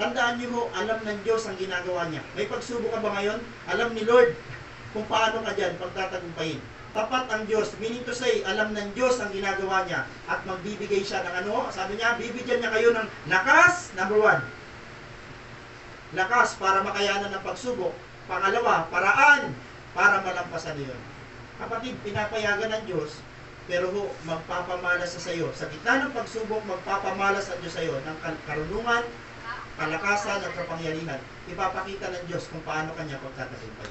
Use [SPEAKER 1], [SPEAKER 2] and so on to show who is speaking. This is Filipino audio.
[SPEAKER 1] Tandaan niyo ho, alam ng Diyos ang ginagawa niya. May pagsubok ka ba ngayon? Alam ni Lord kung paano ka dyan pagtatagumpayin. Tapat ang Diyos. Meaning to say, alam ng Diyos ang ginagawa niya at magbibigay siya ng ano? Sabi niya, bibigyan niya kayo ng lakas, number one. Lakas para makayanan ng pagsubok. Pangalawa, paraan para malampasan niyo. Kapatid, pinapayagan ng Diyos, pero ho, magpapamalas sa iyo. Sa gitna ng pagsubok, magpapamalas ang Diyos sa iyo ng karunungan, kalakasan at kapangyarihan. Ipapakita ng Diyos kung paano kanya pagtatagumpay.